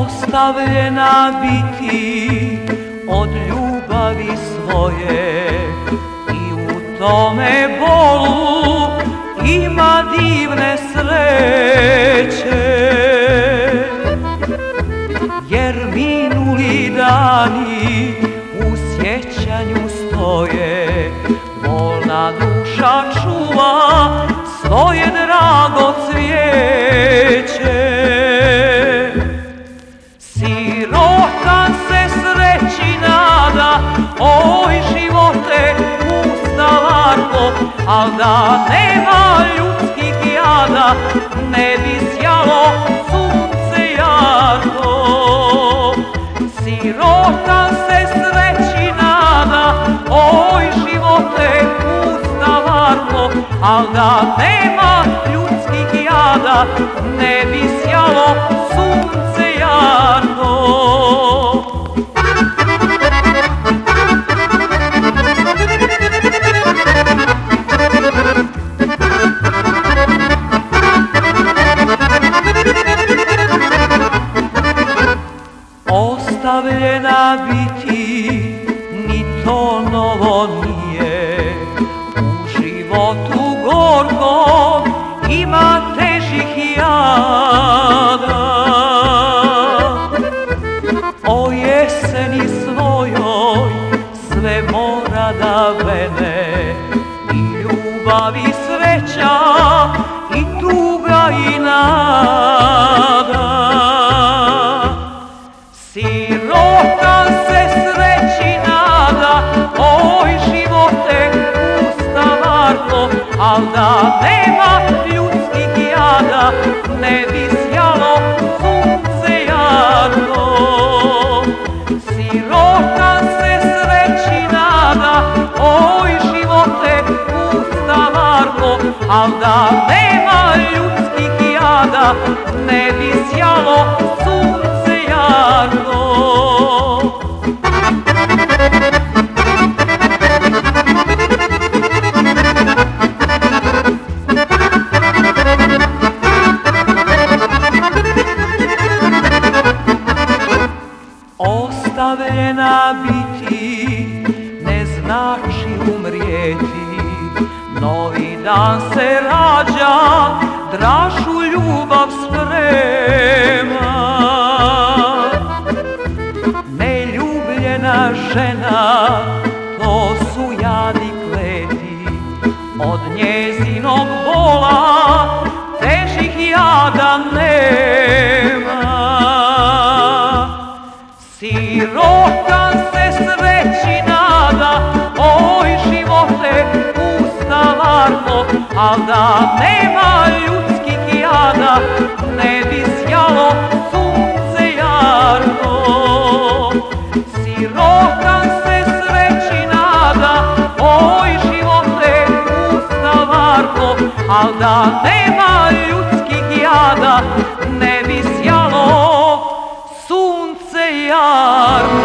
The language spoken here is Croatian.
ostavljena biti od ljubavi svoje. I u tome bolu ima divne sreće. Jer minuli dani u sjećanju stoje bolna duša čuva svoje drago al da nema ljudskih jada, ne bi sjalo sunce jarko. Sirotan se sreći nada, oj živote ustavarko, al da nema ljudskih jada, ne bi sjalo biti ni to novo nije. U životu gorko ima težih jada O jeseni svojoj sve mora da vene I ljubav i sreća i tuga i nada al da nema ljudskih jada, ne bi sjalo sunce jarko. Sirotan se sreći nada, oj živote ustavarko, al da nema ljudskih jada, ne bi sjalo znači umrijeti. Novi dan se rađa, dražu ljubav sprema. Neljubljena žena, to su jadi kleti. Od njezinog bola al da nema ljudskih jada, ne bi sjalo sunce jarko. Sirotan se sreći nada, oj živote ustavarko, al da nema ljudskih jada, ne bi sjalo sunce jarko